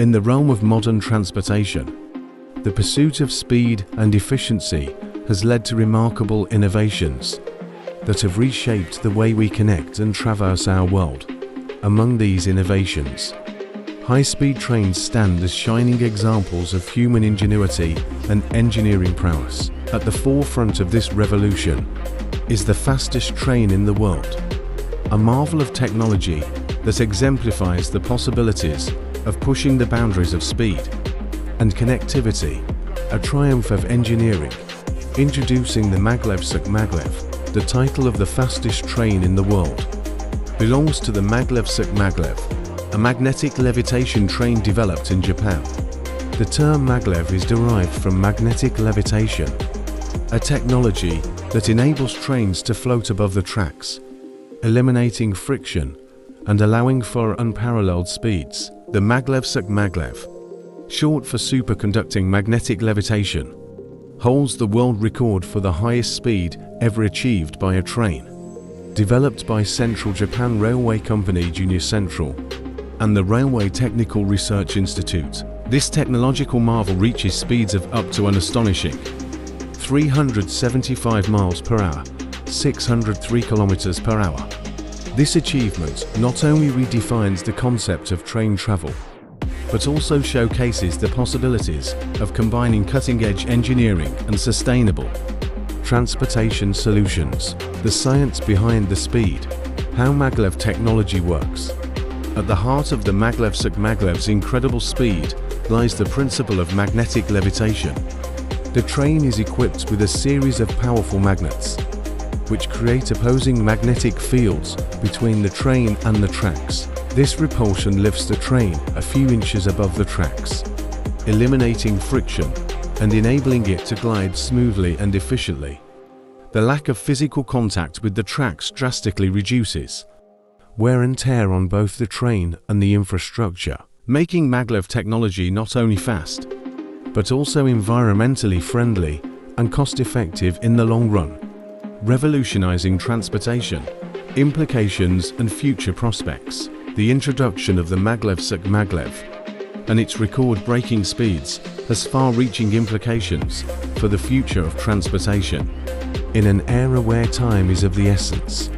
In the realm of modern transportation, the pursuit of speed and efficiency has led to remarkable innovations that have reshaped the way we connect and traverse our world. Among these innovations, high-speed trains stand as shining examples of human ingenuity and engineering prowess. At the forefront of this revolution is the fastest train in the world, a marvel of technology that exemplifies the possibilities of pushing the boundaries of speed and connectivity, a triumph of engineering. Introducing the Maglev Maglev, the title of the fastest train in the world, belongs to the Maglev Maglev, a magnetic levitation train developed in Japan. The term maglev is derived from magnetic levitation, a technology that enables trains to float above the tracks, eliminating friction and allowing for unparalleled speeds. The Maglev Maglev, short for superconducting magnetic levitation, holds the world record for the highest speed ever achieved by a train. Developed by Central Japan Railway Company Junior Central and the Railway Technical Research Institute, this technological marvel reaches speeds of up to an astonishing 375 miles per hour, 603 kilometers per hour. This achievement not only redefines the concept of train travel, but also showcases the possibilities of combining cutting-edge engineering and sustainable transportation solutions, the science behind the speed, how maglev technology works. At the heart of the maglev maglev's incredible speed lies the principle of magnetic levitation. The train is equipped with a series of powerful magnets, which create opposing magnetic fields between the train and the tracks. This repulsion lifts the train a few inches above the tracks, eliminating friction and enabling it to glide smoothly and efficiently. The lack of physical contact with the tracks drastically reduces wear and tear on both the train and the infrastructure, making maglev technology not only fast, but also environmentally friendly and cost-effective in the long run revolutionizing transportation, implications and future prospects. The introduction of the Maglev SCMaglev and its record-breaking speeds has far-reaching implications for the future of transportation in an era where time is of the essence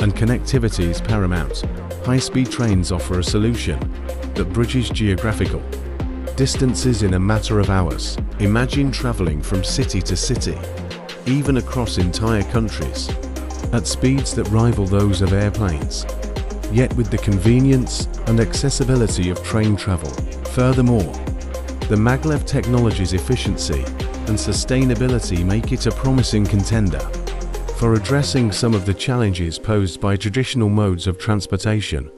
and connectivity is paramount. High-speed trains offer a solution that bridges geographical distances in a matter of hours. Imagine traveling from city to city even across entire countries, at speeds that rival those of airplanes, yet with the convenience and accessibility of train travel. Furthermore, the maglev technology's efficiency and sustainability make it a promising contender for addressing some of the challenges posed by traditional modes of transportation.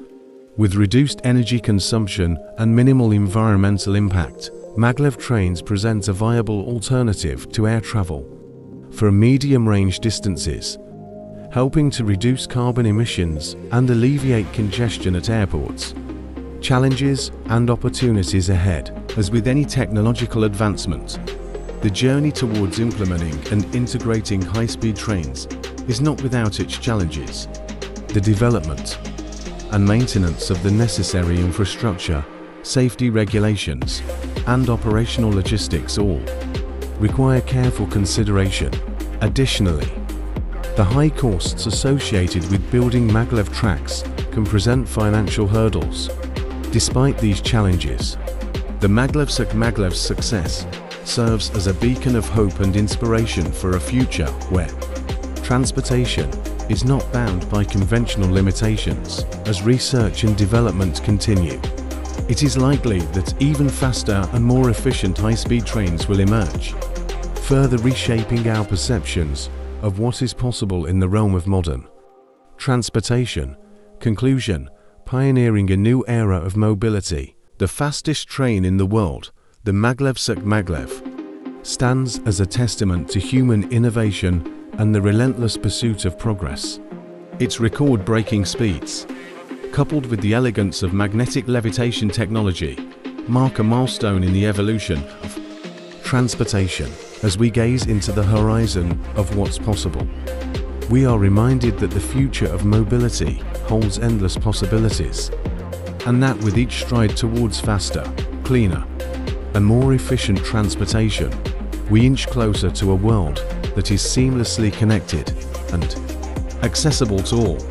With reduced energy consumption and minimal environmental impact, maglev trains present a viable alternative to air travel for medium-range distances, helping to reduce carbon emissions and alleviate congestion at airports. Challenges and opportunities ahead, as with any technological advancement, the journey towards implementing and integrating high-speed trains is not without its challenges. The development and maintenance of the necessary infrastructure, safety regulations, and operational logistics all require careful consideration. Additionally, the high costs associated with building maglev tracks can present financial hurdles. Despite these challenges, the Maglev SCMaglev's success serves as a beacon of hope and inspiration for a future where transportation is not bound by conventional limitations as research and development continue. It is likely that even faster and more efficient high-speed trains will emerge, further reshaping our perceptions of what is possible in the realm of modern transportation. Conclusion Pioneering a new era of mobility, the fastest train in the world, the Maglev Maglev, stands as a testament to human innovation and the relentless pursuit of progress. Its record-breaking speeds, coupled with the elegance of magnetic levitation technology, mark a milestone in the evolution of transportation. As we gaze into the horizon of what's possible, we are reminded that the future of mobility holds endless possibilities, and that with each stride towards faster, cleaner, and more efficient transportation, we inch closer to a world that is seamlessly connected and accessible to all.